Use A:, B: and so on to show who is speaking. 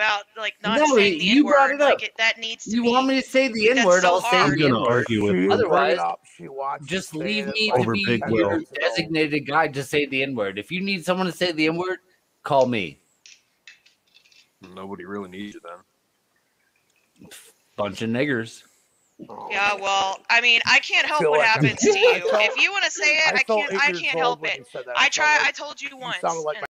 A: about like not
B: No,
A: saying the
B: you
A: N-word.
B: it up.
A: Like it, that needs to
B: You
A: be.
B: want me to say the N word?
A: so
B: I'll say
A: it.
C: I'm
B: the
C: gonna argue with you.
B: Otherwise, Just leave me to be
C: Big
B: your
C: Will.
B: designated guy to say the N word. If you need someone to say the N word, call me.
C: Nobody really needs you then.
B: Bunch of niggers.
A: Yeah, well, I mean, I can't help what
D: like-
A: happens to you. If you want to say it, I,
D: I
A: can't. I can't help it. I try. I told you once.